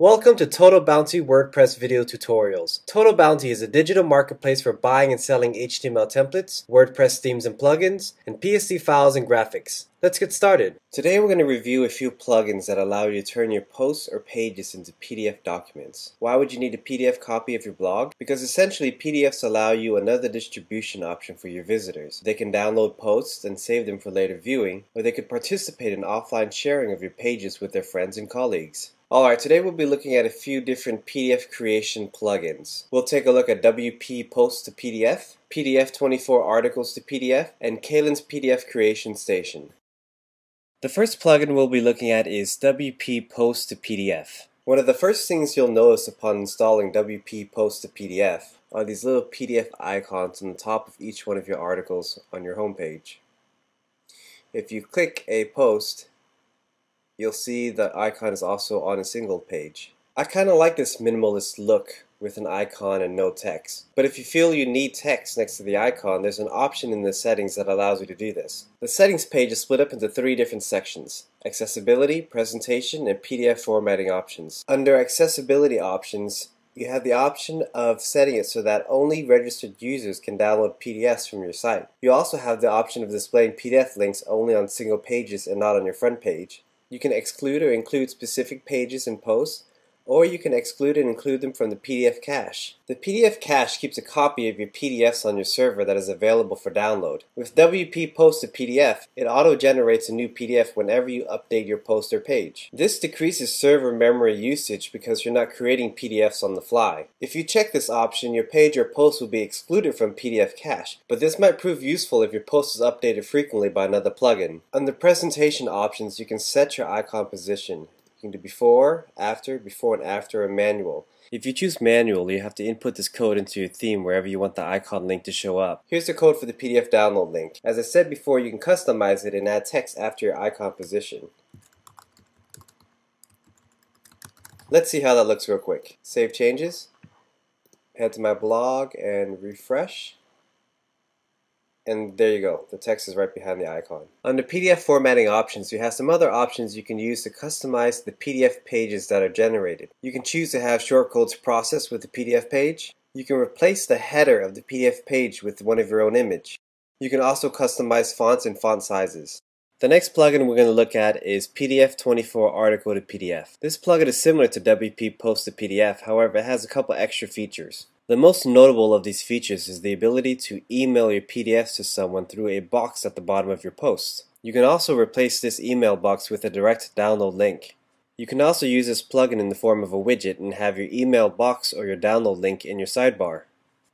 Welcome to Total Bounty WordPress video tutorials. Total Bounty is a digital marketplace for buying and selling HTML templates, WordPress themes and plugins, and PSD files and graphics. Let's get started. Today we're going to review a few plugins that allow you to turn your posts or pages into PDF documents. Why would you need a PDF copy of your blog? Because essentially PDFs allow you another distribution option for your visitors. They can download posts and save them for later viewing, or they could participate in offline sharing of your pages with their friends and colleagues. Alright, today we'll be looking at a few different PDF creation plugins. We'll take a look at WP Post to PDF, PDF 24 Articles to PDF, and Kalin's PDF Creation Station. The first plugin we'll be looking at is WP Post to PDF. One of the first things you'll notice upon installing WP Post to PDF are these little PDF icons on the top of each one of your articles on your homepage. If you click a post, you'll see the icon is also on a single page. I kind of like this minimalist look with an icon and no text. But if you feel you need text next to the icon, there's an option in the settings that allows you to do this. The settings page is split up into three different sections. Accessibility, presentation, and PDF formatting options. Under accessibility options, you have the option of setting it so that only registered users can download PDFs from your site. You also have the option of displaying PDF links only on single pages and not on your front page. You can exclude or include specific pages and posts, or you can exclude and include them from the PDF cache. The PDF cache keeps a copy of your PDFs on your server that is available for download. With WP Post to PDF, it auto-generates a new PDF whenever you update your post or page. This decreases server memory usage because you're not creating PDFs on the fly. If you check this option, your page or post will be excluded from PDF cache, but this might prove useful if your post is updated frequently by another plugin. Under presentation options, you can set your icon position. You can do before, after, before and after, or manual. If you choose manual, you have to input this code into your theme wherever you want the icon link to show up. Here's the code for the PDF download link. As I said before, you can customize it and add text after your icon position. Let's see how that looks real quick. Save changes, head to my blog and refresh and there you go the text is right behind the icon. Under PDF formatting options you have some other options you can use to customize the PDF pages that are generated. You can choose to have shortcodes processed with the PDF page. You can replace the header of the PDF page with one of your own image. You can also customize fonts and font sizes. The next plugin we're going to look at is PDF24 Article to PDF. This plugin is similar to WP Post to PDF, however it has a couple extra features. The most notable of these features is the ability to email your PDFs to someone through a box at the bottom of your post. You can also replace this email box with a direct download link. You can also use this plugin in the form of a widget and have your email box or your download link in your sidebar.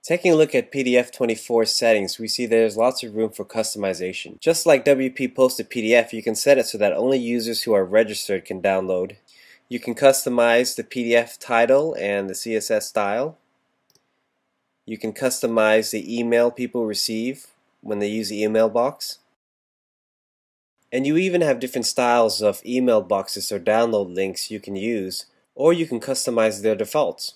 Taking a look at PDF24 settings, we see there's lots of room for customization. Just like WP Post to PDF, you can set it so that only users who are registered can download. You can customize the PDF title and the CSS style. You can customize the email people receive when they use the email box. And you even have different styles of email boxes or download links you can use, or you can customize their defaults.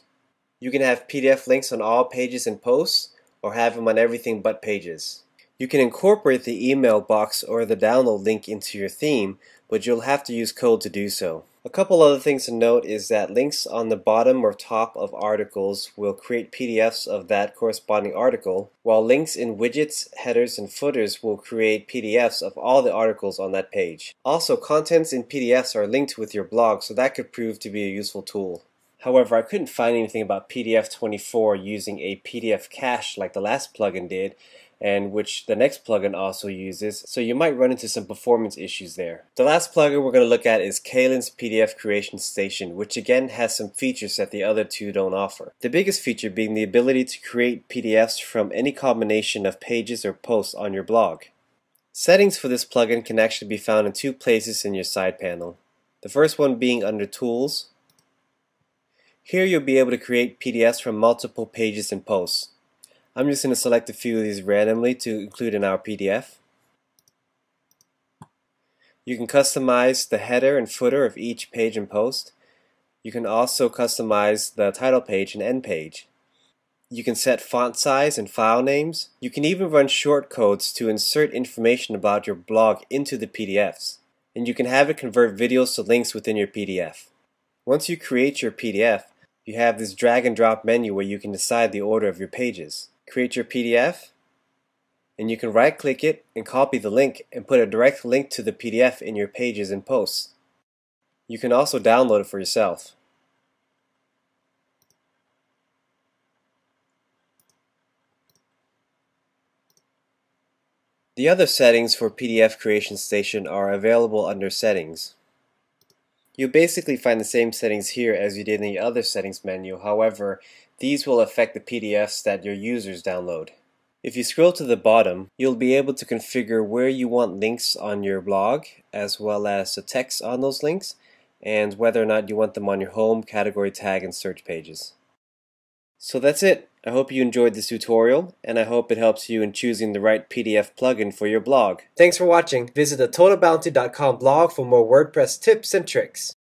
You can have PDF links on all pages and posts, or have them on everything but pages. You can incorporate the email box or the download link into your theme, but you'll have to use code to do so. A couple other things to note is that links on the bottom or top of articles will create PDFs of that corresponding article, while links in widgets, headers, and footers will create PDFs of all the articles on that page. Also, contents in PDFs are linked with your blog, so that could prove to be a useful tool. However, I couldn't find anything about PDF24 using a PDF cache like the last plugin did, and which the next plugin also uses, so you might run into some performance issues there. The last plugin we're going to look at is Kalin's PDF Creation Station, which again has some features that the other two don't offer. The biggest feature being the ability to create PDFs from any combination of pages or posts on your blog. Settings for this plugin can actually be found in two places in your side panel. The first one being under Tools. Here you'll be able to create PDFs from multiple pages and posts. I'm just going to select a few of these randomly to include in our PDF. You can customize the header and footer of each page and post. You can also customize the title page and end page. You can set font size and file names. You can even run shortcodes to insert information about your blog into the PDFs. And you can have it convert videos to links within your PDF. Once you create your PDF, you have this drag and drop menu where you can decide the order of your pages. Create your PDF, and you can right click it and copy the link and put a direct link to the PDF in your pages and posts. You can also download it for yourself. The other settings for PDF Creation Station are available under Settings. You'll basically find the same settings here as you did in the other settings menu, however, these will affect the PDFs that your users download. If you scroll to the bottom, you'll be able to configure where you want links on your blog, as well as the text on those links, and whether or not you want them on your home, category tag, and search pages. So that's it. I hope you enjoyed this tutorial, and I hope it helps you in choosing the right PDF plugin for your blog. Thanks for watching. Visit the TotalBounty.com blog for more WordPress tips and tricks.